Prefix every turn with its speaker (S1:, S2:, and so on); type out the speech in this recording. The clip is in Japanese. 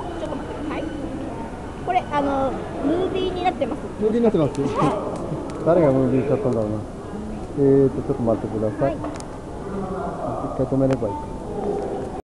S1: ちょっと待ってください。これあのムービーになってます。ムービーになってます？
S2: 誰がムービーしちゃったんだろうな。えーとちょっと待ってください、はい、一回止めればいい